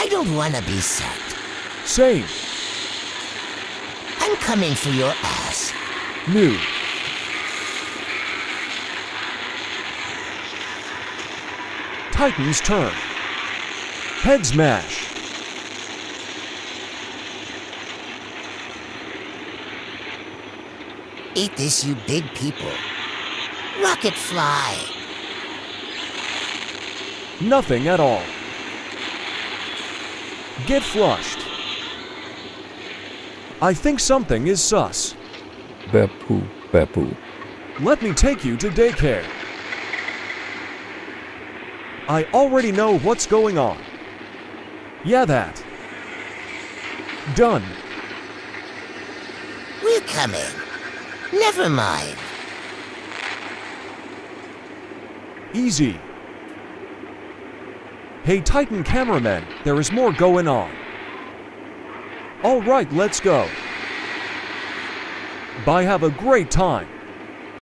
I don't want to be set. Same. I'm coming for your ass. New. Titan's turn. Head smash. Eat this, you big people. Rocket fly. Nothing at all. Get flushed. I think something is sus. Beppu, Beppu. Let me take you to daycare. I already know what's going on. Yeah, that. Done. We're coming. Never mind. Easy. Hey, Titan cameraman, there is more going on. All right, let's go. Bye, have a great time.